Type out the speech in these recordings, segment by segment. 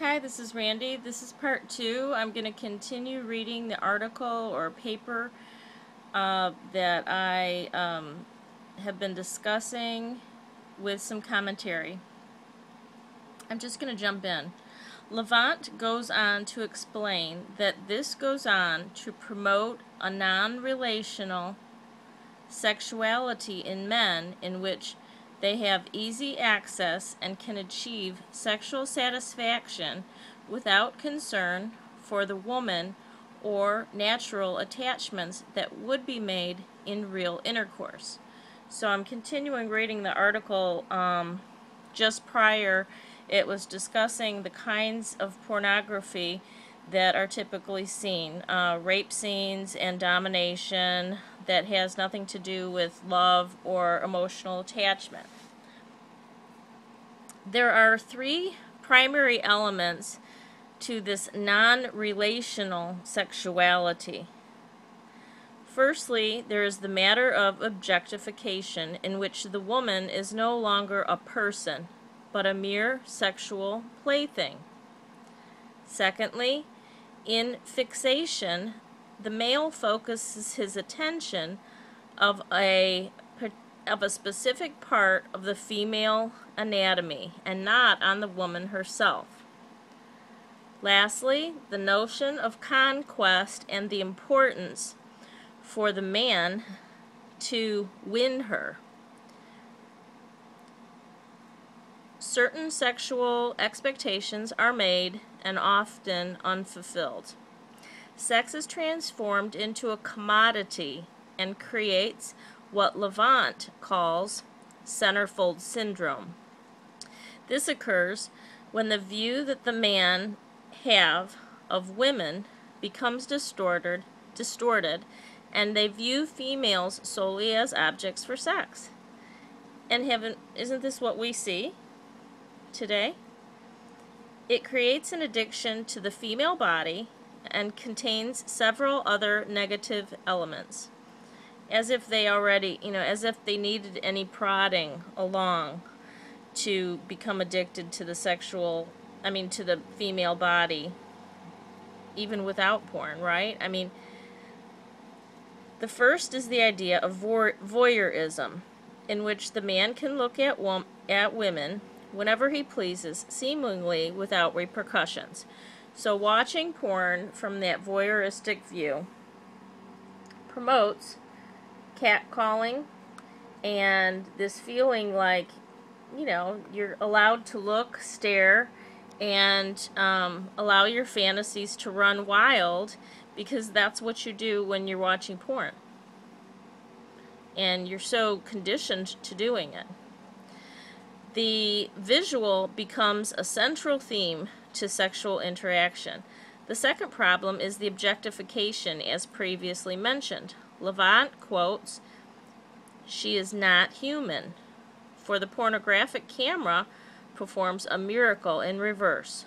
Hi, this is Randy. This is part two. I'm going to continue reading the article or paper uh, that I um, have been discussing with some commentary. I'm just going to jump in. Levant goes on to explain that this goes on to promote a non relational sexuality in men in which they have easy access and can achieve sexual satisfaction without concern for the woman or natural attachments that would be made in real intercourse. So I'm continuing reading the article um, just prior. It was discussing the kinds of pornography that are typically seen uh, rape scenes and domination that has nothing to do with love or emotional attachment. There are three primary elements to this non relational sexuality. Firstly, there is the matter of objectification, in which the woman is no longer a person, but a mere sexual plaything. Secondly, in fixation, the male focuses his attention of a of a specific part of the female anatomy and not on the woman herself. Lastly, the notion of conquest and the importance for the man to win her. Certain sexual expectations are made and often unfulfilled. Sex is transformed into a commodity and creates what Levant calls centerfold syndrome. This occurs when the view that the man have of women becomes distorted, distorted and they view females solely as objects for sex. And haven't isn't this what we see today? It creates an addiction to the female body and contains several other negative elements. As if they already, you know, as if they needed any prodding along to become addicted to the sexual, I mean, to the female body, even without porn, right? I mean, the first is the idea of voyeurism, in which the man can look at, at women whenever he pleases, seemingly without repercussions. So, watching porn from that voyeuristic view promotes catcalling and this feeling like, you know, you're allowed to look, stare, and um, allow your fantasies to run wild because that's what you do when you're watching porn. And you're so conditioned to doing it the visual becomes a central theme to sexual interaction. The second problem is the objectification, as previously mentioned. Levant quotes, She is not human, for the pornographic camera performs a miracle in reverse.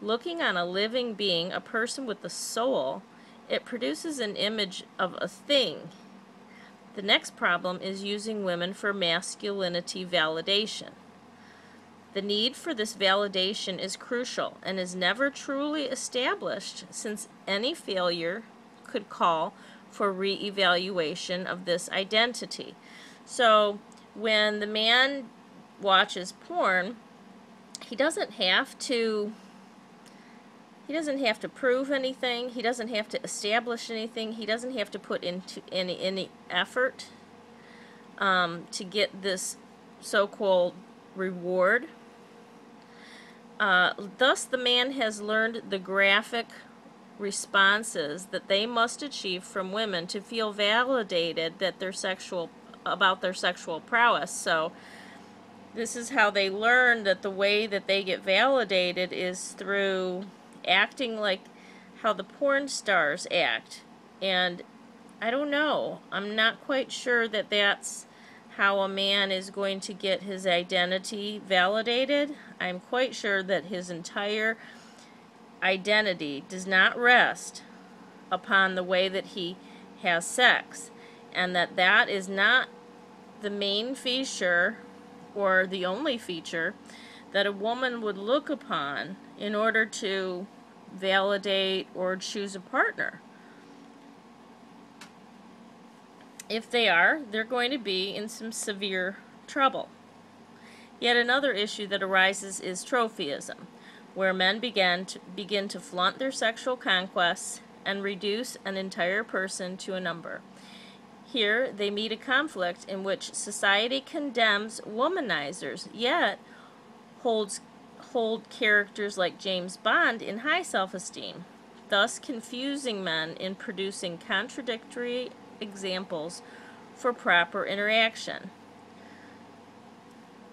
Looking on a living being, a person with a soul, it produces an image of a thing the next problem is using women for masculinity validation. The need for this validation is crucial and is never truly established since any failure could call for re-evaluation of this identity. So when the man watches porn, he doesn't have to he doesn't have to prove anything. He doesn't have to establish anything. He doesn't have to put into any any effort um, to get this so-called reward. Uh, thus, the man has learned the graphic responses that they must achieve from women to feel validated that their sexual about their sexual prowess. So, this is how they learn that the way that they get validated is through acting like how the porn stars act. And I don't know. I'm not quite sure that that's how a man is going to get his identity validated. I'm quite sure that his entire identity does not rest upon the way that he has sex and that that is not the main feature or the only feature that a woman would look upon in order to validate or choose a partner. If they are, they're going to be in some severe trouble. Yet another issue that arises is trophyism, where men begin to, begin to flaunt their sexual conquests and reduce an entire person to a number. Here, they meet a conflict in which society condemns womanizers, yet holds hold characters like James Bond in high self-esteem, thus confusing men in producing contradictory examples for proper interaction.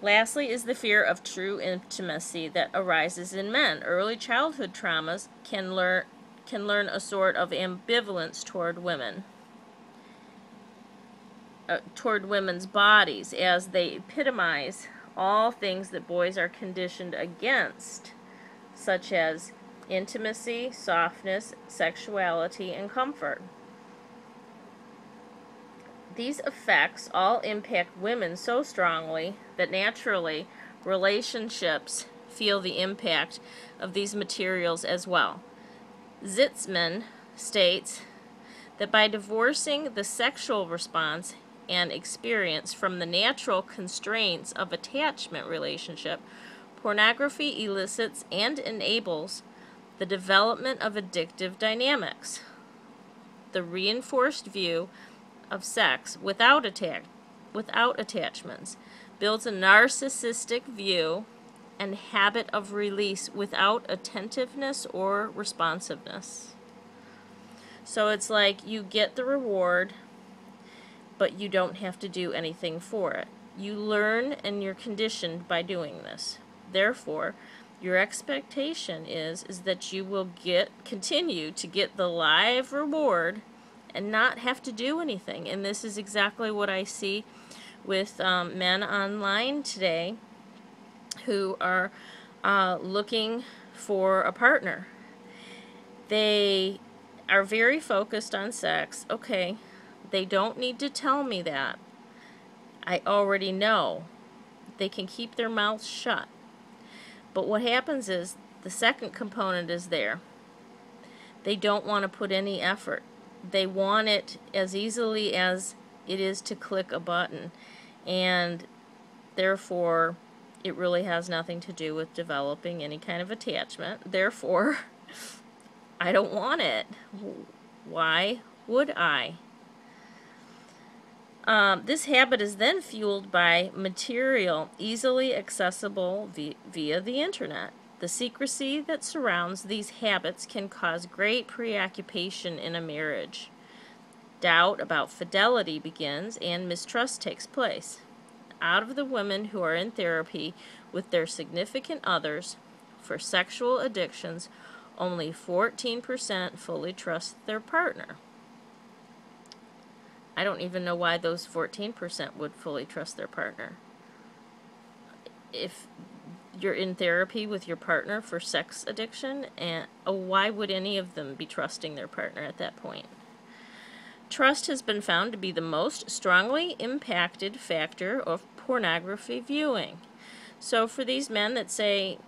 Lastly is the fear of true intimacy that arises in men. Early childhood traumas can learn can learn a sort of ambivalence toward women. Uh, toward women's bodies as they epitomize all things that boys are conditioned against, such as intimacy, softness, sexuality, and comfort. These effects all impact women so strongly that naturally relationships feel the impact of these materials as well. Zitzman states that by divorcing the sexual response and experience from the natural constraints of attachment relationship, pornography elicits and enables the development of addictive dynamics. The reinforced view of sex without attack without attachments builds a narcissistic view and habit of release without attentiveness or responsiveness. So it's like you get the reward, but you don't have to do anything for it. You learn and you're conditioned by doing this. Therefore, your expectation is is that you will get continue to get the live reward and not have to do anything. And this is exactly what I see with um, men online today who are uh, looking for a partner. They are very focused on sex. Okay, they don't need to tell me that. I already know. They can keep their mouths shut. But what happens is the second component is there. They don't want to put any effort they want it as easily as it is to click a button. And therefore it really has nothing to do with developing any kind of attachment. Therefore I don't want it. Why would I? Um, this habit is then fueled by material easily accessible via, via the internet the secrecy that surrounds these habits can cause great preoccupation in a marriage. Doubt about fidelity begins and mistrust takes place. Out of the women who are in therapy with their significant others for sexual addictions, only 14% fully trust their partner. I don't even know why those 14% would fully trust their partner. If you're in therapy with your partner for sex addiction, and oh, why would any of them be trusting their partner at that point? Trust has been found to be the most strongly impacted factor of pornography viewing. So, for these men that say,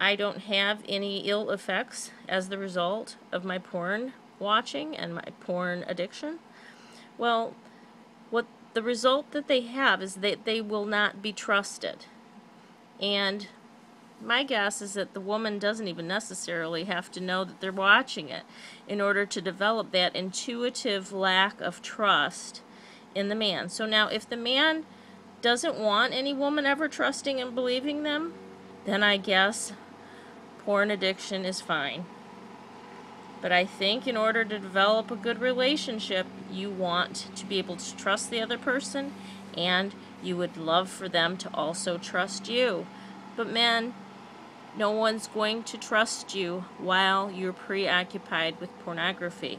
I don't have any ill effects as the result of my porn watching and my porn addiction, well, what the result that they have is that they will not be trusted. And my guess is that the woman doesn't even necessarily have to know that they're watching it in order to develop that intuitive lack of trust in the man. So now, if the man doesn't want any woman ever trusting and believing them, then I guess porn addiction is fine. But I think in order to develop a good relationship, you want to be able to trust the other person and you would love for them to also trust you. But men, no one's going to trust you while you're preoccupied with pornography.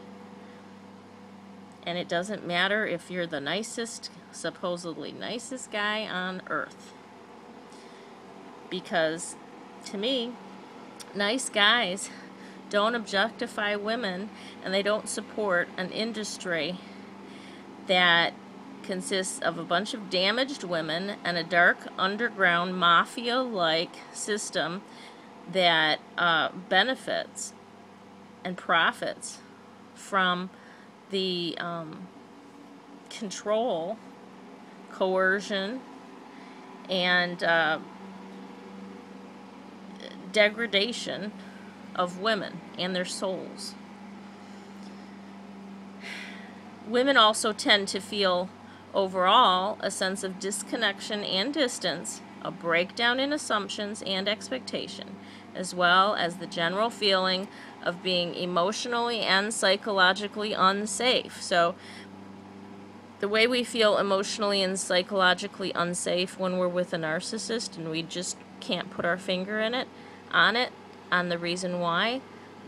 And it doesn't matter if you're the nicest, supposedly nicest guy on earth. Because to me, nice guys don't objectify women and they don't support an industry that consists of a bunch of damaged women and a dark underground mafia like system that uh, benefits and profits from the um, control, coercion, and uh, degradation of women and their souls. Women also tend to feel overall a sense of disconnection and distance, a breakdown in assumptions and expectation, as well as the general feeling of being emotionally and psychologically unsafe. So, the way we feel emotionally and psychologically unsafe when we're with a narcissist and we just can't put our finger in it on it on the reason why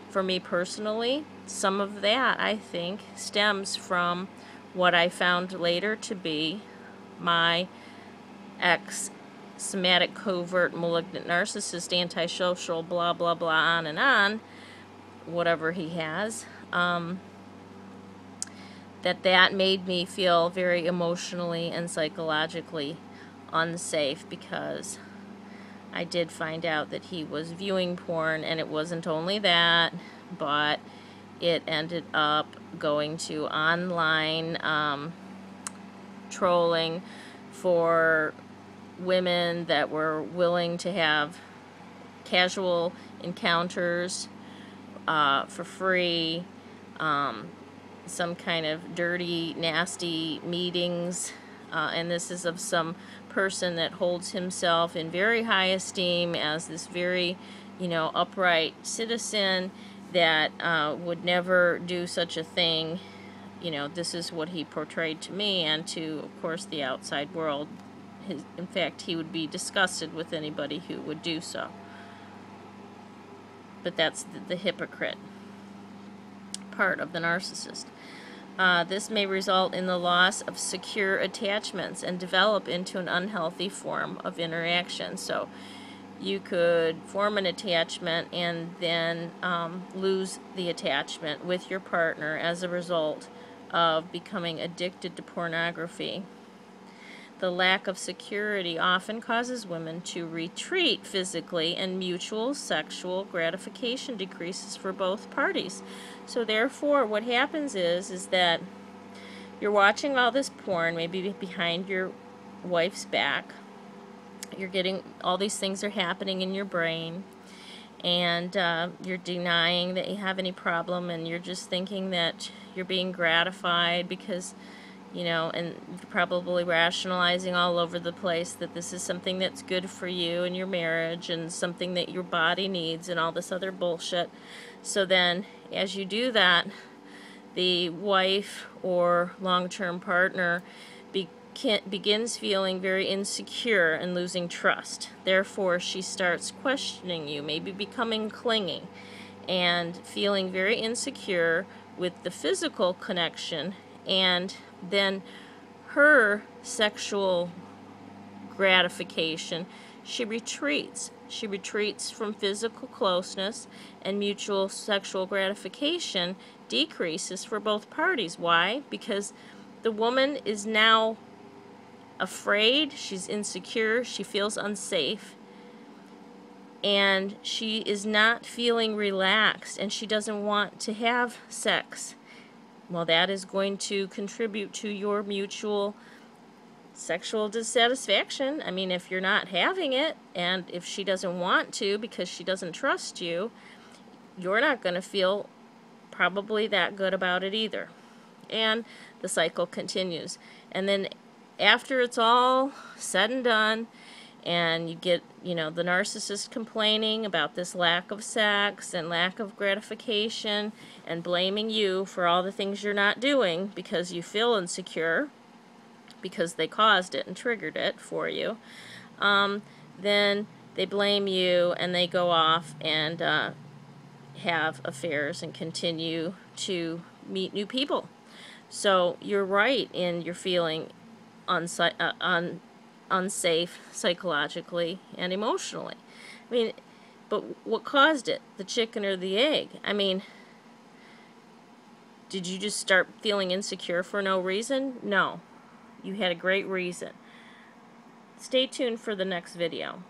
for me personally some of that i think stems from what i found later to be my ex somatic covert malignant narcissist antisocial blah blah blah on and on whatever he has um, that that made me feel very emotionally and psychologically unsafe because I did find out that he was viewing porn and it wasn't only that but it ended up going to online um, trolling for women that were willing to have casual encounters uh, for free um, some kind of dirty, nasty meetings, uh, and this is of some person that holds himself in very high esteem as this very, you know, upright citizen that uh, would never do such a thing. You know, this is what he portrayed to me and to, of course, the outside world. His, in fact, he would be disgusted with anybody who would do so. But that's the, the hypocrite part of the narcissist. Uh, this may result in the loss of secure attachments and develop into an unhealthy form of interaction. So you could form an attachment and then um, lose the attachment with your partner as a result of becoming addicted to pornography. The lack of security often causes women to retreat physically, and mutual sexual gratification decreases for both parties. So, therefore, what happens is is that you're watching all this porn, maybe behind your wife's back. You're getting all these things are happening in your brain, and uh, you're denying that you have any problem, and you're just thinking that you're being gratified because you know, and probably rationalizing all over the place that this is something that's good for you and your marriage and something that your body needs and all this other bullshit. So then, as you do that, the wife or long term partner be- begins feeling very insecure and losing trust. Therefore, she starts questioning you, maybe becoming clingy, and feeling very insecure with the physical connection and then her sexual gratification, she retreats. She retreats from physical closeness and mutual sexual gratification decreases for both parties. Why? Because the woman is now afraid, she's insecure, she feels unsafe, and she is not feeling relaxed and she doesn't want to have sex. Well, that is going to contribute to your mutual sexual dissatisfaction. I mean, if you're not having it, and if she doesn't want to because she doesn't trust you, you're not going to feel probably that good about it either. And the cycle continues. And then after it's all said and done, and you get, you know, the narcissist complaining about this lack of sex and lack of gratification and blaming you for all the things you're not doing because you feel insecure because they caused it and triggered it for you, um, then they blame you and they go off and uh, have affairs and continue to meet new people. So you're right in your feeling unsi- uh, un- unsafe psychologically and emotionally. I mean, but what caused it? The chicken or the egg? I mean, did you just start feeling insecure for no reason? No. You had a great reason. Stay tuned for the next video.